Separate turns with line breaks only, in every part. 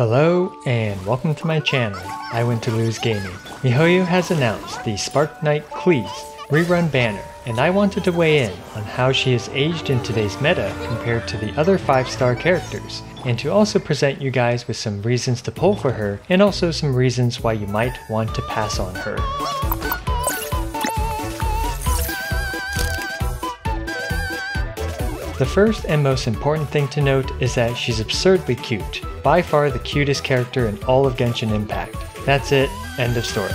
Hello and welcome to my channel, IWinToLose Gaming. MiHoYo has announced the Spark Knight Klee's rerun banner, and I wanted to weigh in on how she has aged in today's meta compared to the other 5-star characters, and to also present you guys with some reasons to pull for her, and also some reasons why you might want to pass on her. The first and most important thing to note is that she's absurdly cute, by far the cutest character in all of Genshin Impact. That's it, end of story.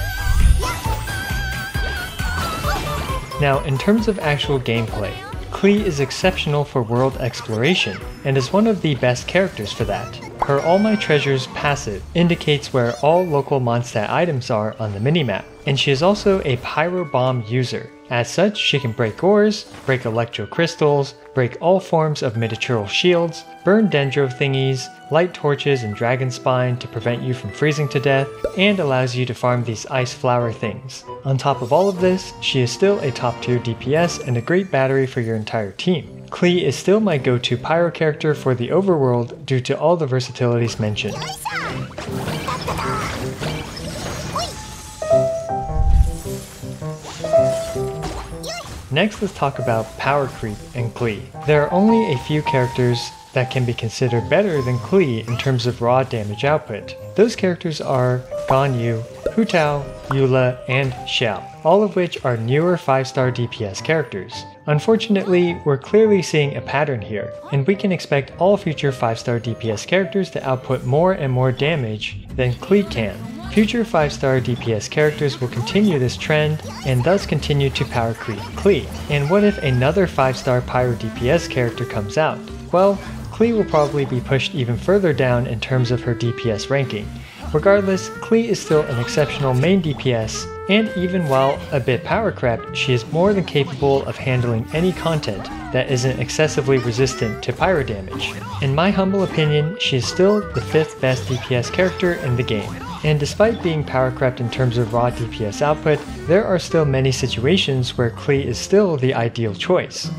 Now, in terms of actual gameplay, Klee is exceptional for world exploration, and is one of the best characters for that. Her All My Treasures passive indicates where all local Mondstadt items are on the minimap, and she is also a Pyro Bomb user, as such, she can break ores, break electro crystals, break all forms of miniatural shields, burn dendro thingies, light torches and dragon spine to prevent you from freezing to death, and allows you to farm these ice flower things. On top of all of this, she is still a top tier DPS and a great battery for your entire team. Klee is still my go-to pyro character for the overworld due to all the versatilities mentioned. Next, let's talk about power creep and Klee. There are only a few characters that can be considered better than Klee in terms of raw damage output. Those characters are Ganyu, Hu Tao, Eula, and Xiao, all of which are newer 5-star DPS characters. Unfortunately, we're clearly seeing a pattern here, and we can expect all future 5-star DPS characters to output more and more damage than Klee can. Future 5-star DPS characters will continue this trend and thus continue to power creep Klee. And what if another 5-star Pyro DPS character comes out? Well, Klee will probably be pushed even further down in terms of her DPS ranking. Regardless, Klee is still an exceptional main DPS, and even while a bit power crept, she is more than capable of handling any content that isn't excessively resistant to pyro damage. In my humble opinion, she is still the 5th best DPS character in the game. And despite being power crept in terms of raw DPS output, there are still many situations where Klee is still the ideal choice.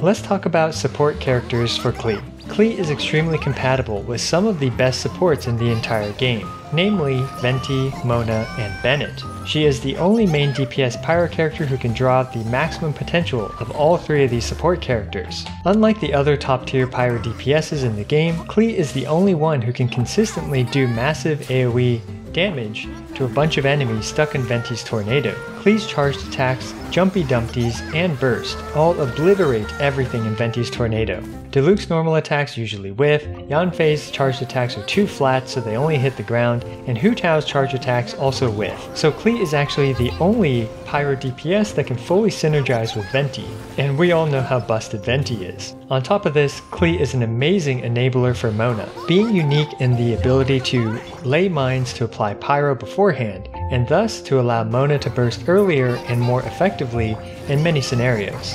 Let's talk about support characters for Klee. Klee is extremely compatible with some of the best supports in the entire game, namely Venti, Mona, and Bennett. She is the only main DPS Pyro character who can draw the maximum potential of all three of these support characters. Unlike the other top tier Pyro DPSs in the game, Klee is the only one who can consistently do massive AoE damage to a bunch of enemies stuck in Venti's tornado. Klee's charged attacks, Jumpy Dumpties, and Burst all obliterate everything in Venti's tornado. Diluc's normal attacks usually whiff, Yanfei's charged attacks are too flat so they only hit the ground, and Hu Tao's charged attacks also whiff. So Klee is actually the only Pyro DPS that can fully synergize with Venti, and we all know how busted Venti is. On top of this, Klee is an amazing enabler for Mona, being unique in the ability to lay mines to apply Pyro beforehand, and thus to allow Mona to burst earlier and more effectively in many scenarios.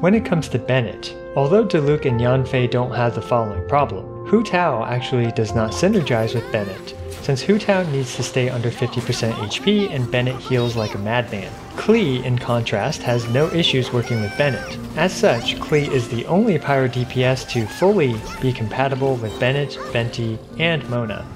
When it comes to Bennett, although Diluc and Yanfei don't have the following problem, Hu Tao actually does not synergize with Bennett, since Hu Tao needs to stay under 50% HP and Bennett heals like a madman. Klee, in contrast, has no issues working with Bennett. As such, Klee is the only Pyro DPS to fully be compatible with Bennett, Venti, and Mona.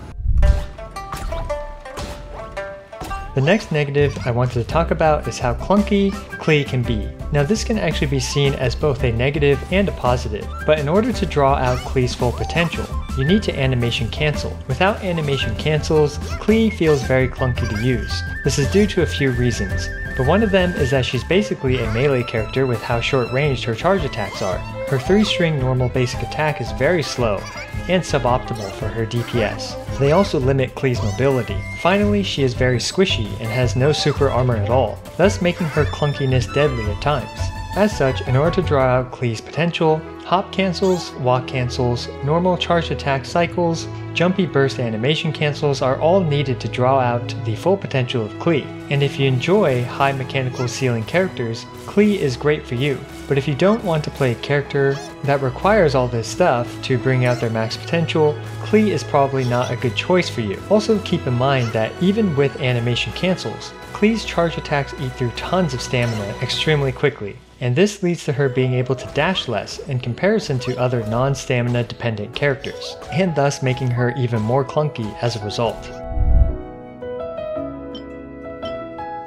The next negative I wanted to talk about is how clunky Klee can be. Now this can actually be seen as both a negative and a positive, but in order to draw out Klee's full potential, you need to animation cancel. Without animation cancels, Klee feels very clunky to use. This is due to a few reasons, but one of them is that she's basically a melee character with how short ranged her charge attacks are. Her 3-string normal basic attack is very slow, and suboptimal for her DPS. They also limit Klee's mobility. Finally, she is very squishy and has no super armor at all, thus making her clunkiness deadly at times. As such, in order to draw out Klee's potential, hop cancels, walk cancels, normal charge attack cycles, jumpy burst animation cancels are all needed to draw out the full potential of Klee. And if you enjoy high mechanical ceiling characters, Klee is great for you. But if you don't want to play a character that requires all this stuff to bring out their max potential, Klee is probably not a good choice for you. Also keep in mind that even with animation cancels, Klee's charge attacks eat through tons of stamina extremely quickly, and this leads to her being able to dash less in comparison to other non-stamina dependent characters, and thus making her even more clunky as a result.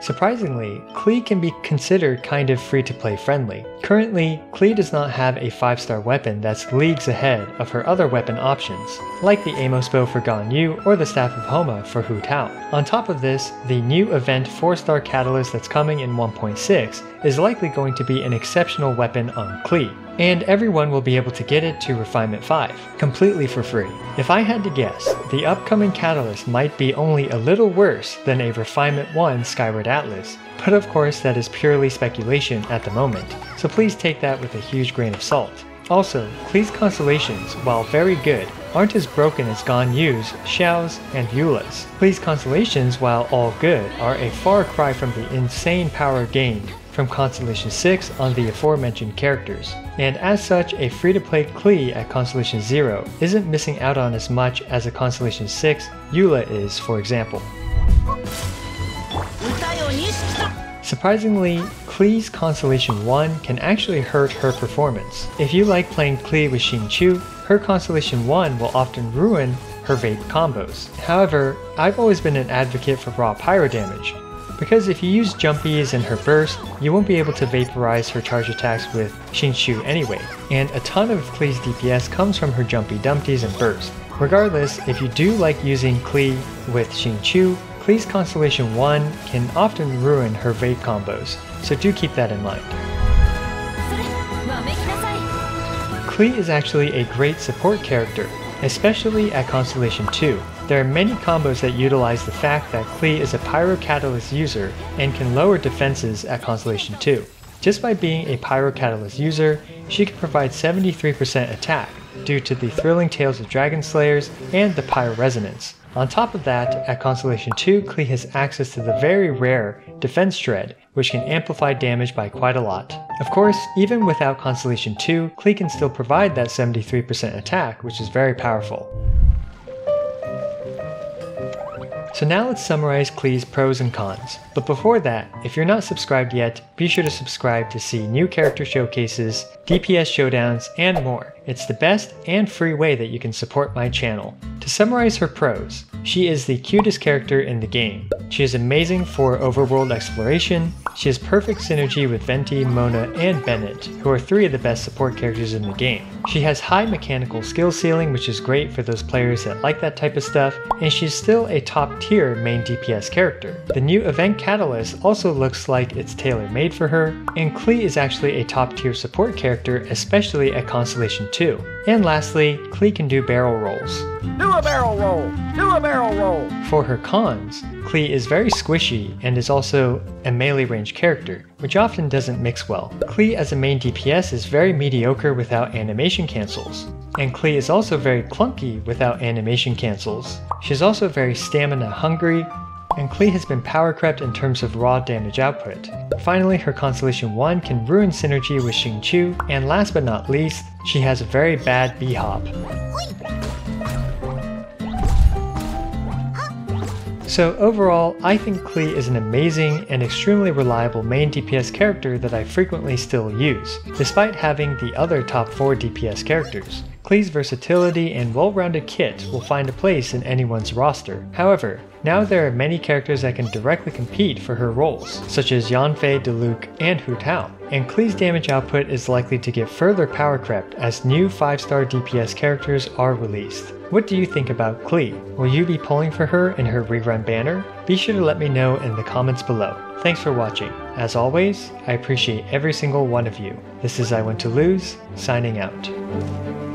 Surprisingly, Klee can be considered kind of free to play friendly. Currently, Klee does not have a 5 star weapon that's leagues ahead of her other weapon options, like the Amos bow for Ganyu or the Staff of Homa for Hu Tao. On top of this, the new event 4 star catalyst that's coming in 1.6 is likely going to be an exceptional weapon on Klee and everyone will be able to get it to Refinement 5, completely for free. If I had to guess, the upcoming Catalyst might be only a little worse than a Refinement 1 Skyward Atlas, but of course that is purely speculation at the moment, so please take that with a huge grain of salt. Also, Klee's constellations, while very good, aren't as broken as Ganyu's, Xiao's, and Eula's. Klee's constellations, while all good, are a far cry from the insane power gained from Constellation 6 on the aforementioned characters, and as such, a free-to-play Klee at Constellation 0 isn't missing out on as much as a Constellation 6 Eula is, for example. Surprisingly, Klee's Constellation 1 can actually hurt her performance. If you like playing Klee with Xingqiu, her Constellation 1 will often ruin her vape combos. However, I've always been an advocate for raw pyro damage, because if you use jumpies in her burst, you won't be able to vaporize her charge attacks with Xingqiu anyway, and a ton of Klee's DPS comes from her jumpy dumpties and burst. Regardless, if you do like using Klee with Xingqiu, Klee's Constellation 1 can often ruin her vape combos, so do keep that in mind. Klee is actually a great support character, especially at Constellation 2, there are many combos that utilize the fact that Klee is a Pyro Catalyst user and can lower defenses at Constellation 2. Just by being a Pyro Catalyst user, she can provide 73% attack due to the Thrilling Tales of Dragon Slayers and the Pyro Resonance. On top of that, at Constellation 2, Klee has access to the very rare Defense Shred, which can amplify damage by quite a lot. Of course, even without Constellation 2, Klee can still provide that 73% attack, which is very powerful. So now let's summarize Klee's pros and cons. But before that, if you're not subscribed yet, be sure to subscribe to see new character showcases, DPS showdowns, and more. It's the best and free way that you can support my channel. To summarize her pros, she is the cutest character in the game. She is amazing for overworld exploration. She has perfect synergy with Venti, Mona, and Bennett, who are three of the best support characters in the game. She has high mechanical skill ceiling, which is great for those players that like that type of stuff, and she's still a top tier main DPS character. The new event Catalyst also looks like it's tailor made for her, and Klee is actually a top tier support character, especially at Constellation 2. And lastly, Klee can do barrel rolls.
Do a barrel roll! Do a barrel roll!
For her cons, Klee is very squishy and is also a melee range character, which often doesn't mix well. Klee as a main DPS is very mediocre without animation cancels, and Klee is also very clunky without animation cancels. She's also very stamina hungry, and Klee has been power crept in terms of raw damage output. Finally, her Constellation 1 can ruin synergy with Xingqiu, and last but not least, she has a very bad B-hop. So overall, I think Klee is an amazing and extremely reliable main DPS character that I frequently still use, despite having the other top 4 DPS characters. Klee's versatility and well-rounded kit will find a place in anyone's roster. However, now there are many characters that can directly compete for her roles, such as Yanfei, Diluc, and Hu Tao, and Klee's damage output is likely to get further power crept as new 5-star DPS characters are released. What do you think about Klee? Will you be pulling for her in her rerun banner? Be sure to let me know in the comments below. Thanks for watching. As always, I appreciate every single one of you. This is IWinToLose, signing out.